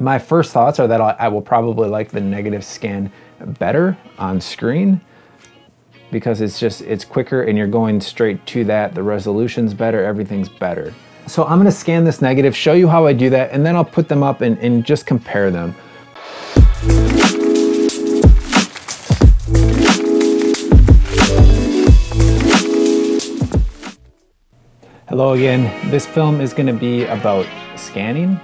My first thoughts are that I will probably like the negative scan better on screen because it's just, it's quicker and you're going straight to that. The resolution's better, everything's better. So I'm gonna scan this negative, show you how I do that, and then I'll put them up and, and just compare them. Hello again. This film is gonna be about scanning.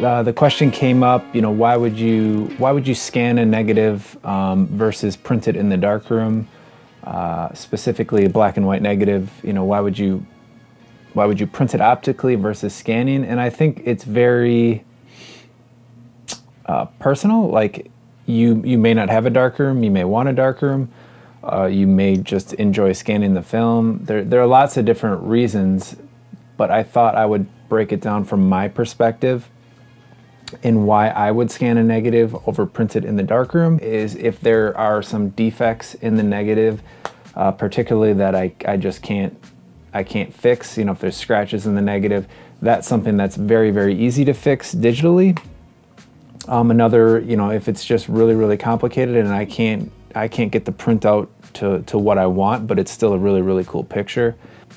Uh, the question came up, you know, why would you why would you scan a negative um, versus print it in the darkroom? Uh, specifically, a black and white negative. You know, why would you why would you print it optically versus scanning? And I think it's very uh, personal. Like you you may not have a darkroom, you may want a darkroom. Uh, you may just enjoy scanning the film. There, there are lots of different reasons, but I thought I would break it down from my perspective and why I would scan a negative over print it in the darkroom is if there are some defects in the negative, uh, particularly that I, I just can't I can't fix, you know, if there's scratches in the negative, that's something that's very, very easy to fix digitally. Um, another, you know, if it's just really, really complicated and I can't I can't get the printout to, to what I want, but it's still a really, really cool picture.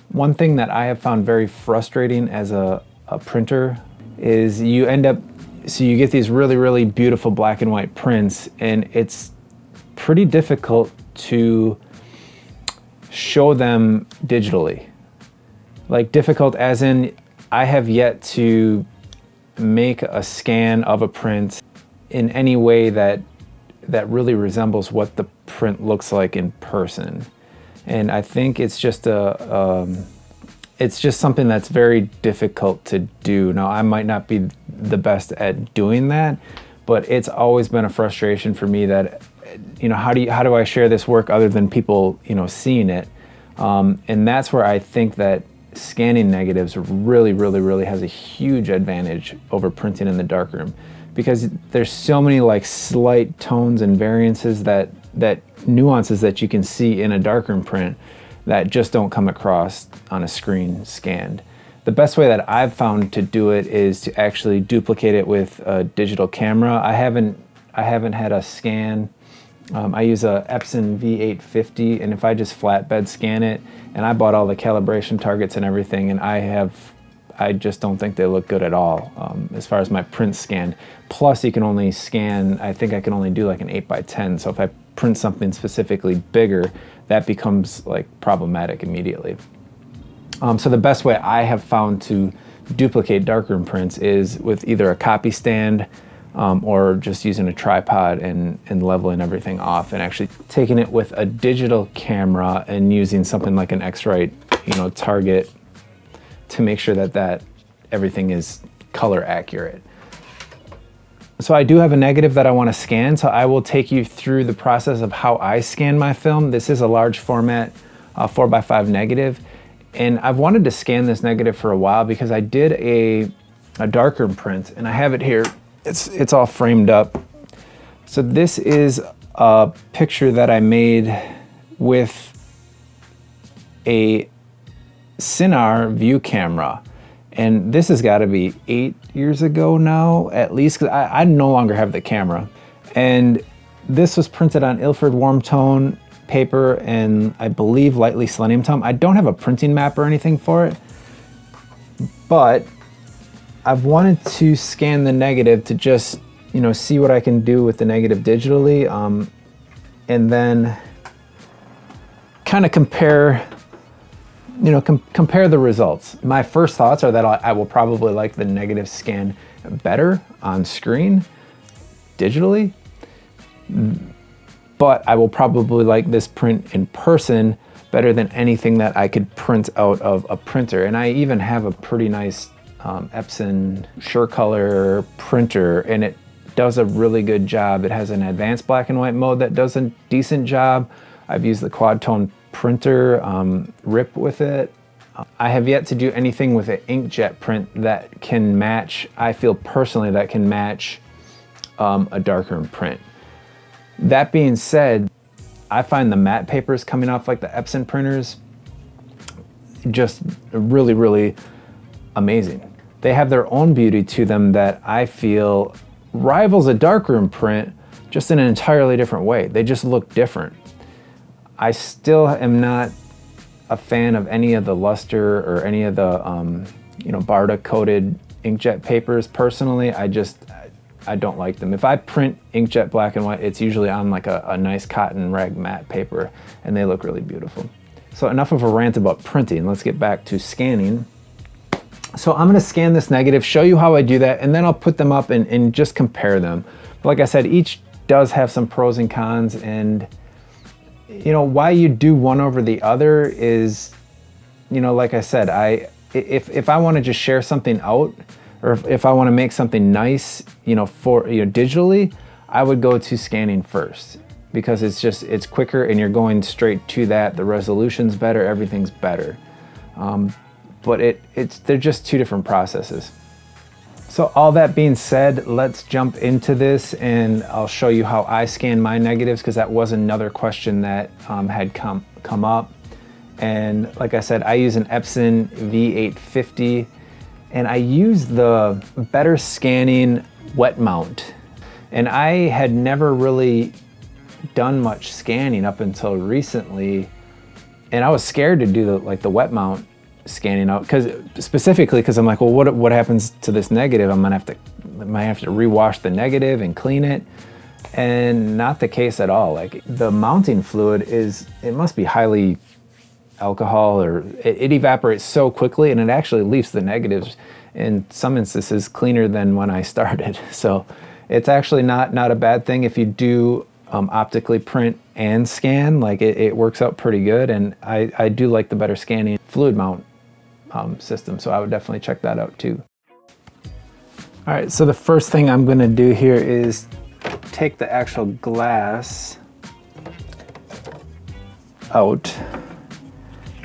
One thing that I have found very frustrating as a, a printer is you end up so you get these really, really beautiful black and white prints and it's pretty difficult to show them digitally. Like difficult as in I have yet to make a scan of a print in any way that that really resembles what the print looks like in person. And I think it's just a um, it's just something that's very difficult to do. Now, I might not be the best at doing that, but it's always been a frustration for me that, you know, how do you, how do I share this work other than people, you know, seeing it? Um, and that's where I think that scanning negatives really, really, really has a huge advantage over printing in the darkroom because there's so many like slight tones and variances that that nuances that you can see in a darkroom print that just don't come across on a screen scanned. The best way that I've found to do it is to actually duplicate it with a digital camera. I haven't, I haven't had a scan. Um, I use a Epson V850 and if I just flatbed scan it, and I bought all the calibration targets and everything and I have, I just don't think they look good at all um, as far as my print scanned. Plus you can only scan, I think I can only do like an 8 by 10 so if I print something specifically bigger, that becomes like problematic immediately. Um, so the best way I have found to duplicate darkroom prints is with either a copy stand um, or just using a tripod and, and leveling everything off and actually taking it with a digital camera and using something like an X-Rite, you know, target to make sure that that everything is color accurate. So I do have a negative that I want to scan, so I will take you through the process of how I scan my film. This is a large format uh, 4x5 negative, and I've wanted to scan this negative for a while because I did a, a darker print, and I have it here. It's, it's all framed up. So this is a picture that I made with a Sinar view camera. And this has got to be eight years ago now, at least, because I, I, no longer have the camera. And this was printed on Ilford warm tone paper and I believe lightly selenium tone. I don't have a printing map or anything for it, but I've wanted to scan the negative to just, you know, see what I can do with the negative digitally. Um, and then kind of compare you know, com compare the results. My first thoughts are that I will probably like the negative scan better on screen, digitally, but I will probably like this print in person better than anything that I could print out of a printer. And I even have a pretty nice um, Epson SureColor printer and it does a really good job. It has an advanced black and white mode that does a decent job. I've used the quad tone printer um, rip with it. I have yet to do anything with an inkjet print that can match, I feel personally that can match um, a darkroom print. That being said, I find the matte papers coming off like the Epson printers just really, really amazing. they have their own beauty to them that I feel rivals a darkroom print just in an entirely different way. They just look different. I still am not a fan of any of the luster or any of the um, you know baryta coated inkjet papers personally. I just I don't like them. If I print inkjet black and white, it's usually on like a, a nice cotton rag matte paper and they look really beautiful. So enough of a rant about printing. Let's get back to scanning. So I'm gonna scan this negative, show you how I do that, and then I'll put them up and, and just compare them. But like I said, each does have some pros and cons and you know, why you do one over the other is, you know, like I said, I if, if I want to just share something out or if, if I want to make something nice, you know, for, you know, digitally, I would go to scanning first because it's just, it's quicker and you're going straight to that. The resolution's better, everything's better. Um, but it, it's, they're just two different processes. So all that being said, let's jump into this and I'll show you how I scan my negatives because that was another question that um, had come, come up. And like I said, I use an Epson V850 and I use the Better Scanning wet mount. And I had never really done much scanning up until recently. And I was scared to do the like the wet mount scanning out because specifically because I'm like, well, what what happens to this negative? I'm gonna have to might have to rewash the negative and clean it. And not the case at all. Like the mounting fluid is, it must be highly alcohol or it, it, evaporates so quickly and it actually leaves the negatives in some instances cleaner than when I started. So it's actually not, not a bad thing if you do um, optically print and scan, like it, it, works out pretty good. And I, I do like the better scanning fluid mount um, system. So I would definitely check that out too. All right, so the first thing I'm gonna do here is take the actual glass out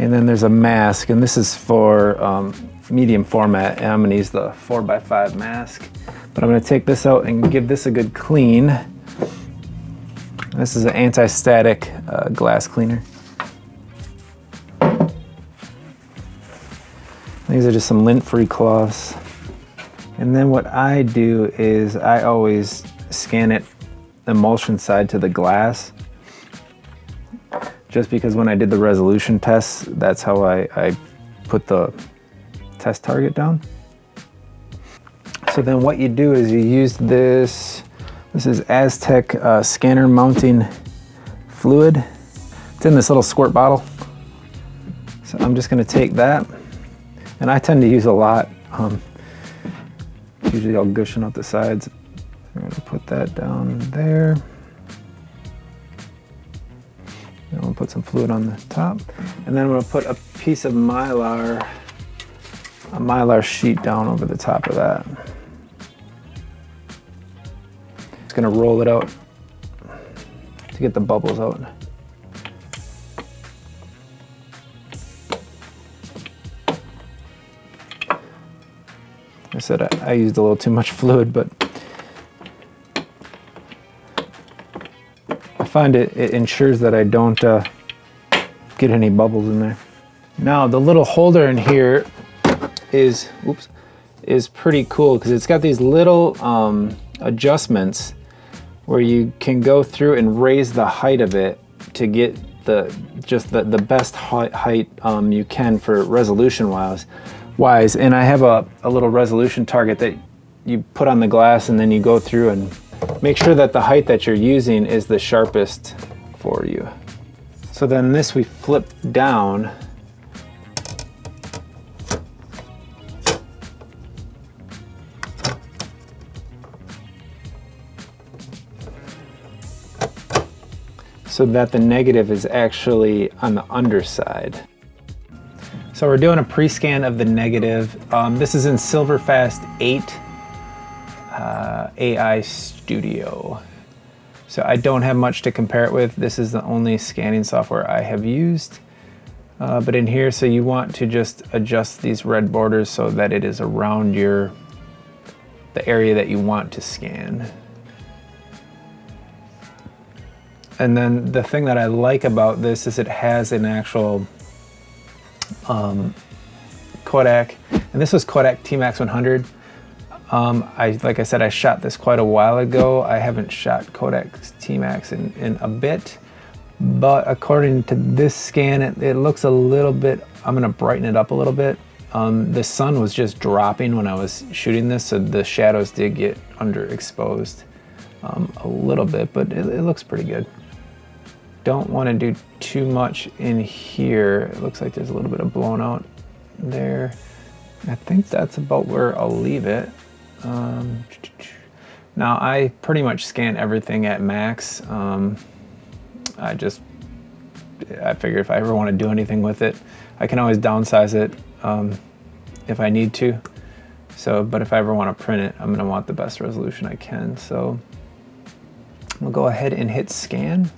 and then there's a mask, and this is for um, medium format, and I'm gonna use the 4x5 mask. But I'm gonna take this out and give this a good clean. This is an anti-static uh, glass cleaner. These are just some lint-free cloths. And then what I do is I always scan it emulsion side to the glass just because when I did the resolution tests, that's how I, I put the test target down. So then what you do is you use this, this is Aztek uh, scanner mounting fluid. It's in this little squirt bottle. So I'm just gonna take that, and I tend to use a lot. Um, usually I'll cushion up the sides. I'm gonna put that down there. I'm gonna put some fluid on the top. And then I'm gonna put a piece of Mylar, a Mylar sheet down over the top of that. Just gonna roll it out to get the bubbles out. I said I, I used a little too much fluid, but I find it, it ensures that I don't uh, get any bubbles in there. Now the little holder in here is, oops, is pretty cool because it's got these little um, adjustments where you can go through and raise the height of it to get the just the, the best height um, you can for resolution wise. Wise. And I have a, a little resolution target that you put on the glass and then you go through and Make sure that the height that you're using is the sharpest for you. So then this we flip down so that the negative is actually on the underside. So we're doing a pre-scan of the negative. Um, this is in Silverfast 8 uh, AI Studio. So I don't have much to compare it with. This is the only scanning software I have used. Uh, but in here, so you want to just adjust these red borders so that it is around your, the area that you want to scan. And then the thing that I like about this is it has an actual um, Kodak And this was Kodak T-Max 100. Um, I, like I said, I shot this quite a while ago. I haven't shot Kodak T-Max in, in a bit, but according to this scan, it, it looks a little bit, I'm gonna brighten it up a little bit. Um, the sun was just dropping when I was shooting this, so the shadows did get underexposed um, a little bit, but it, it looks pretty good. Don't want to do too much in here. It looks like there's a little bit of blown out there. I think that's about where I'll leave it. Um, now I pretty much scan everything at max. Um, I just, I figure if I ever want to do anything with it, I can always downsize it um, if I need to. So, but if I ever want to print it, I'm gonna want the best resolution I can. So we'll go ahead and hit scan.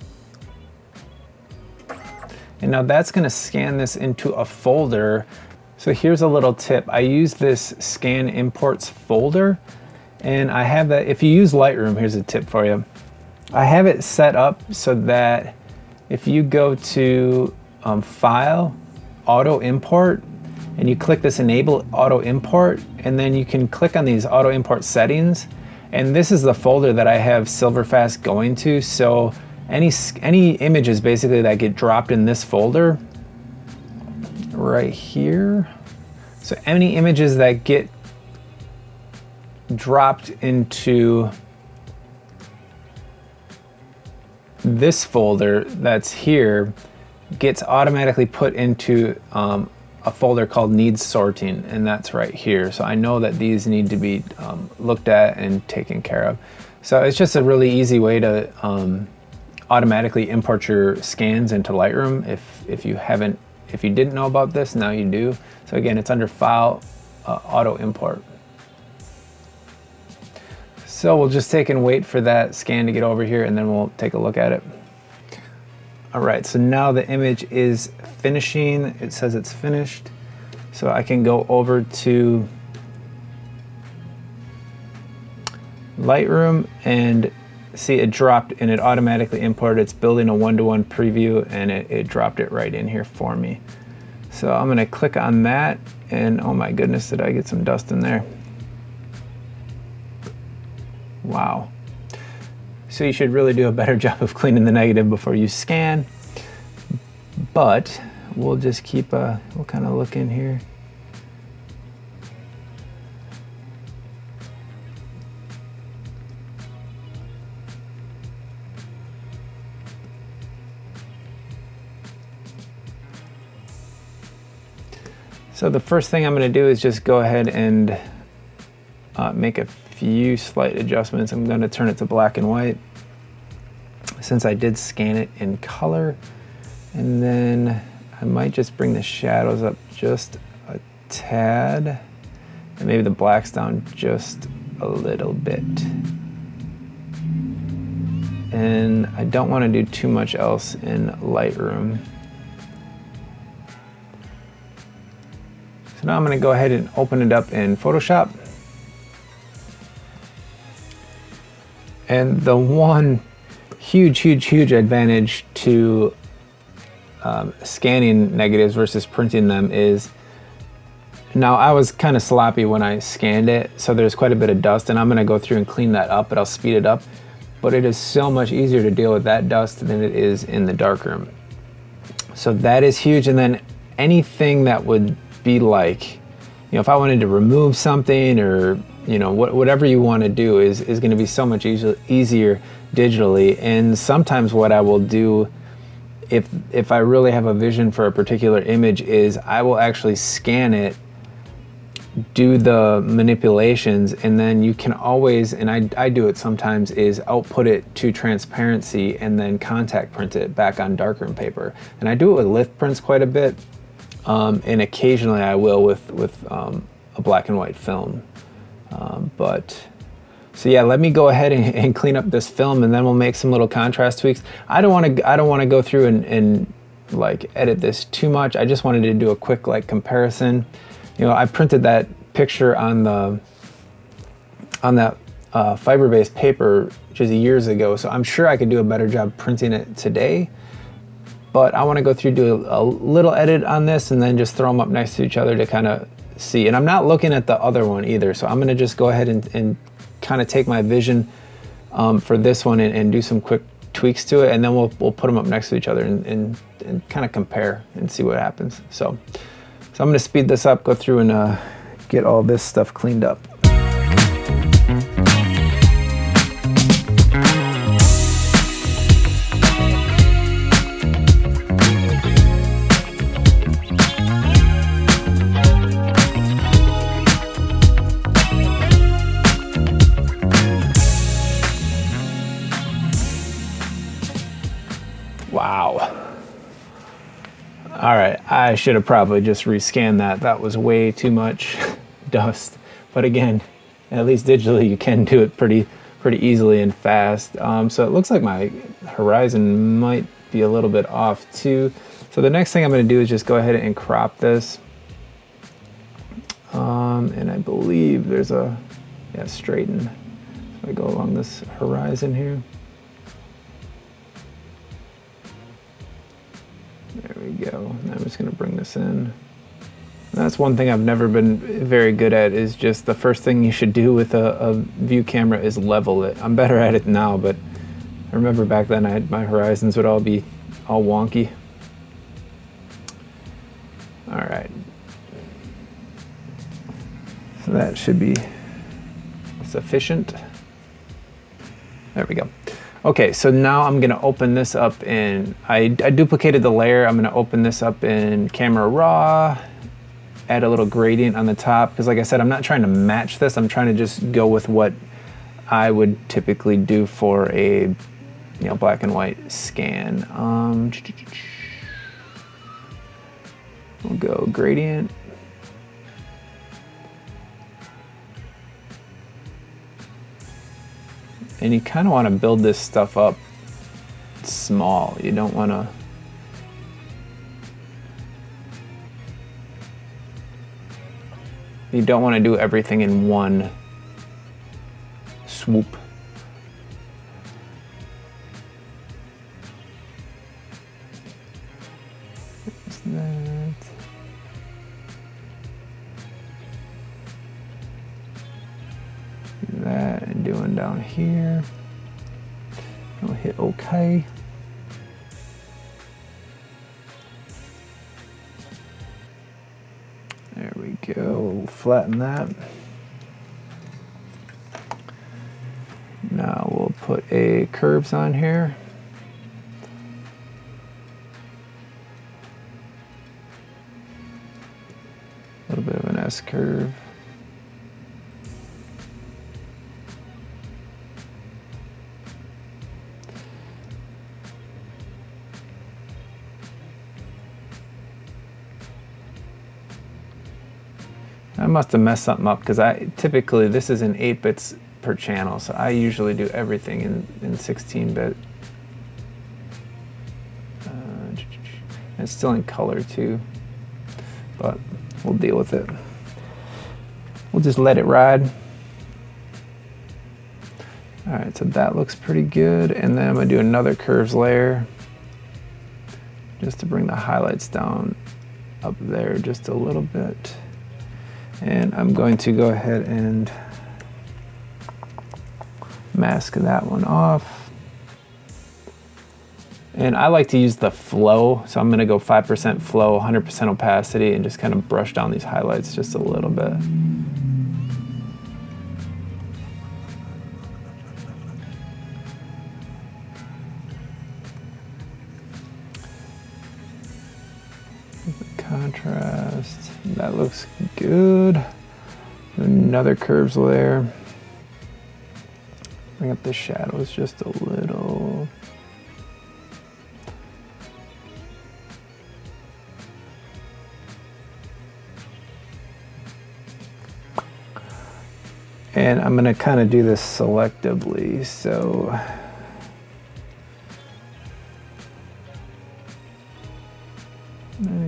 And now that's gonna scan this into a folder. So here's a little tip. I use this scan imports folder and I have that, if you use Lightroom, here's a tip for you. I have it set up so that if you go to um, File, Auto Import, and you click this Enable Auto Import, and then you can click on these Auto Import settings, and this is the folder that I have Silverfast going to, so any, any images basically that get dropped in this folder, right here, so any images that get dropped into this folder that's here gets automatically put into um, a folder called needs sorting and that's right here. So I know that these need to be um, looked at and taken care of. So it's just a really easy way to um, automatically import your scans into Lightroom if if you haven't if you didn't know about this now you do so again it's under file uh, auto import so we'll just take and wait for that scan to get over here and then we'll take a look at it. All right, so now the image is finishing. It says it's finished. So I can go over to Lightroom and see it dropped and it automatically imported. It's building a one-to-one -one preview and it, it dropped it right in here for me. So I'm gonna click on that and oh my goodness, did I get some dust in there. Wow. So you should really do a better job of cleaning the negative before you scan. But we'll just keep a, we'll kind of look in here. So the first thing I'm going to do is just go ahead and uh, make a few slight adjustments. I'm going to turn it to black and white since I did scan it in color. And then I might just bring the shadows up just a tad. And maybe the blacks down just a little bit. And I don't want to do too much else in Lightroom. So now I'm going to go ahead and open it up in Photoshop. And the one huge, huge, huge advantage to um, scanning negatives versus printing them is now I was kind of sloppy when I scanned it, so there's quite a bit of dust and I'm gonna go through and clean that up, but I'll speed it up. But it is so much easier to deal with that dust than it is in the darkroom. So that is huge. And then anything that would be like, you know, if I wanted to remove something or you know, what, whatever you want to do is, is going to be so much easier digitally. And sometimes what I will do if, if I really have a vision for a particular image is I will actually scan it, do the manipulations, and then you can always, and I, I do it sometimes, is output it to transparency and then contact print it back on darkroom paper. And I do it with lith prints quite a bit. Um, and occasionally I will with, with um, a black and white film. Um, but so yeah, let me go ahead and, and, clean up this film and then we'll make some little contrast tweaks. I don't want to I don't want to go through and, and like edit this too much. I just wanted to do a quick like comparison. You know, I printed that picture on the on that uh, fiber-based paper just years ago, so I'm sure I could do a better job printing it today. But I want to go through do a, a little edit on this and then just throw them up next to each other to kind of see. And I'm not looking at the other one either. So I'm gonna just go ahead and, and kind of take my vision um, for this one and, and, do some quick tweaks to it. And then we'll, we'll put them up next to each other and, and, and kind of compare and see what happens. So, so I'm gonna speed this up, go through and uh, get all this stuff cleaned up. All right, I should have probably just rescanned that. That was way too much dust. But again, at least digitally you can do it pretty pretty easily and fast. Um, so it looks like my horizon might be a little bit off too. So the next thing I'm gonna do is just go ahead and crop this. Um, and I believe there's a, yeah, straighten. So I go along this horizon here. There we go. I'm just gonna bring this in. That's one thing I've never been very good at is just the first thing you should do with a, a, view camera is level it. I'm better at it now, but I remember back then I my horizons would all be all wonky. All right. So that should be sufficient. There we go. Okay, so now I'm gonna open this up in, I, I duplicated the layer. I'm gonna open this up in Camera Raw, add a little gradient on the top, because like I said, I'm not trying to match this. I'm trying to just go with what I would typically do for a you know, black and white scan. Um, we'll go gradient. And you kind of want to build this stuff up small. You don't want to You don't want to do everything in one swoop. Hit OK. There we go, flatten that. Now we'll put a curves on here. A little bit of an S curve. Must have messed something up because I typically this is in 8 bits per channel, so I usually do everything in, in 16 bit. Uh, it's still in color too, but we'll deal with it. We'll just let it ride. All right, so that looks pretty good. And then I'm gonna do another curves layer just to bring the highlights down up there just a little bit. And I'm going to go ahead and mask that one off. And I like to use the flow, so I'm gonna go 5% flow, 100% opacity, and just kind of brush down these highlights just a little bit. Good. Another curves layer. Bring up the shadows just a little. And I'm going to kind of do this selectively. So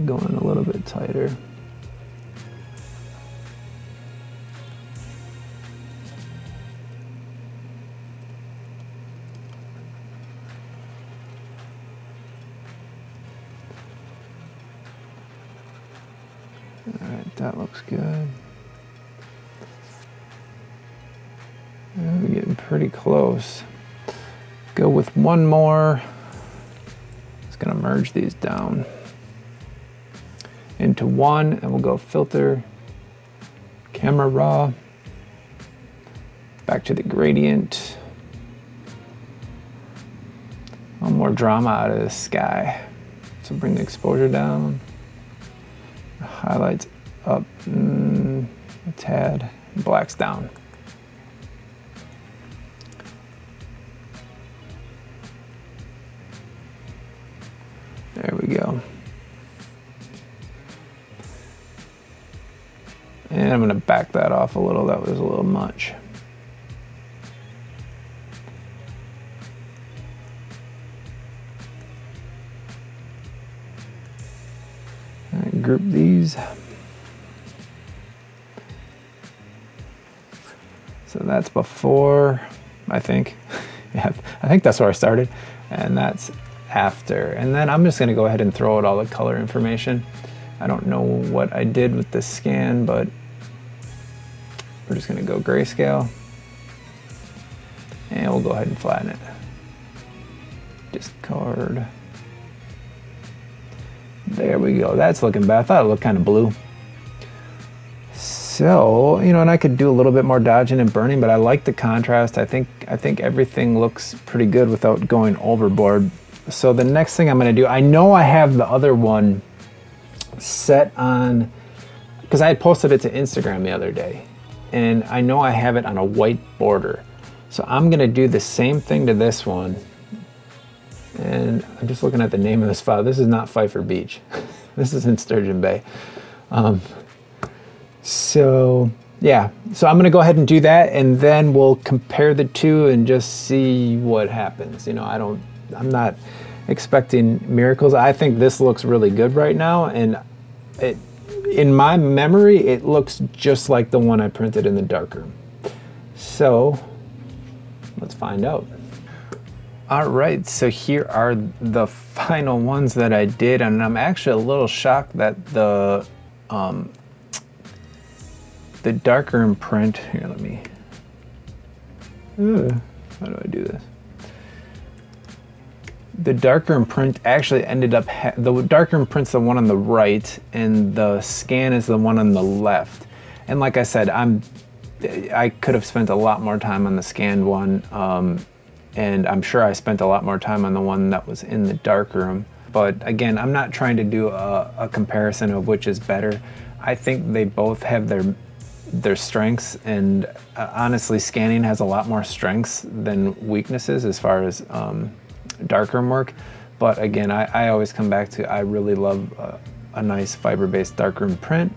going a little bit tighter. Looks good. We're getting pretty close. Go with one more. Just gonna merge these down into one and we'll go filter, camera raw, back to the gradient. One more drama out of the sky. So bring the exposure down, highlights up mm, a tad, blacks down. There we go. And I'm gonna back that off a little, that was a little much. Group these. So that's before, I think. yeah, I think that's where I started. And that's after. And then I'm just gonna go ahead and throw out all the color information. I don't know what I did with this scan, but we're just gonna go grayscale. And we'll go ahead and flatten it. Discard. There we go. That's looking bad. I thought it looked kind of blue. So, you know, and I could do a little bit more dodging and burning, but I like the contrast. I think I think everything looks pretty good without going overboard. So the next thing I'm going to do, I know I have the other one set on because I had posted it to Instagram the other day and I know I have it on a white border. So I'm going to do the same thing to this one and I'm just looking at the name of this file. This is not Pfeiffer Beach. this is in Sturgeon Bay. Um, so yeah, so I'm gonna go ahead and do that and then we'll compare the two and just see what happens. You know, I don't, I'm not expecting miracles. I think this looks really good right now and it, in my memory, it looks just like the one I printed in the darkroom. So let's find out. All right, so here are the final ones that I did, and I'm actually a little shocked that the um, the darker imprint, Here, let me. How do I do this? The darker imprint actually ended up. the darkroom print's the one on the right, and the scan is the one on the left. And like I said, I'm. I could have spent a lot more time on the scanned one. Um, and I'm sure I spent a lot more time on the one that was in the dark room. But again, I'm not trying to do a, a comparison of which is better. I think they both have their their strengths, and uh, honestly, scanning has a lot more strengths than weaknesses as far as um, darkroom work. But again, I, I, always come back to I really love a, a nice fiber-based darkroom print.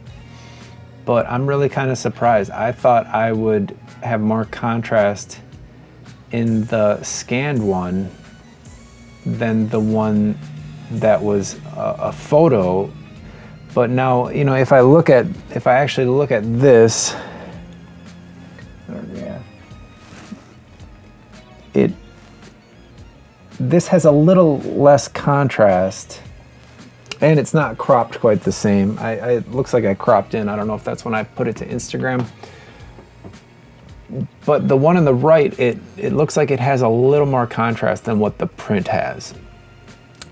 But I'm really kind of surprised. I thought I would have more contrast in the scanned one than the one that was a, a, photo. But now, you know, if I look at, if I actually look at this, it, this has a little less contrast and it's not cropped quite the same. I, I, it looks like I cropped in. I don't know if that's when I put it to Instagram. But the one on the right, it, it looks like it has a little more contrast than what the print has.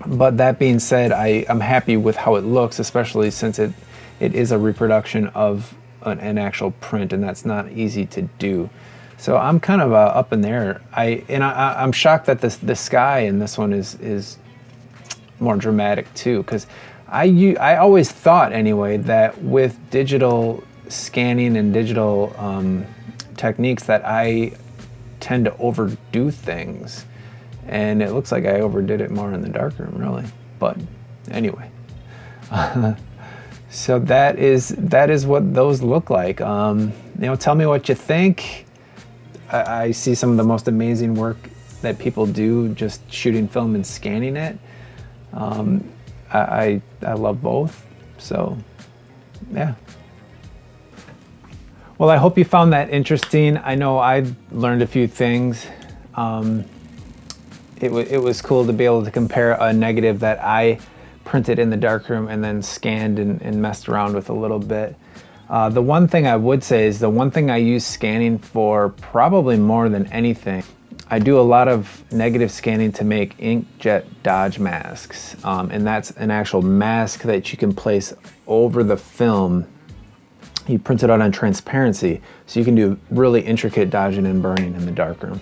But that being said, I, I'm happy with how it looks, especially since it, it is a reproduction of an, an actual print and that's not easy to do. So I'm kind of uh, up in there. I and I, am shocked that this the sky in this one is is more dramatic too, because I I always thought anyway that with digital scanning and digital um, techniques that I tend to overdo things. And it looks like I overdid it more in the darkroom, really. But anyway. so that is that is what those look like. Um, you know, tell me what you think. I, I, see some of the most amazing work that people do just shooting film and scanning it. Um, I, I, I love both. So, yeah. Well, I hope you found that interesting. I know I learned a few things. Um, it, it was cool to be able to compare a negative that I printed in the darkroom and then scanned and, and messed around with a little bit. Uh, the one thing I would say is the one thing I use scanning for probably more than anything. I do a lot of negative scanning to make inkjet dodge masks. Um, and that's an actual mask that you can place over the film. You print it out on transparency, so you can do really intricate dodging and burning in the darkroom.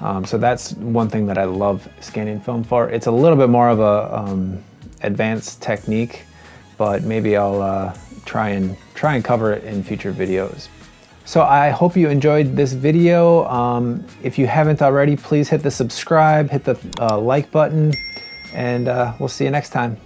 Um, so that's one thing that I love scanning film for. It's a little bit more of a um, advanced technique, but maybe I'll uh, try and try and cover it in future videos. So I hope you enjoyed this video. Um, if you haven't already, please hit the subscribe, hit the uh, like button, and uh, we'll see you next time.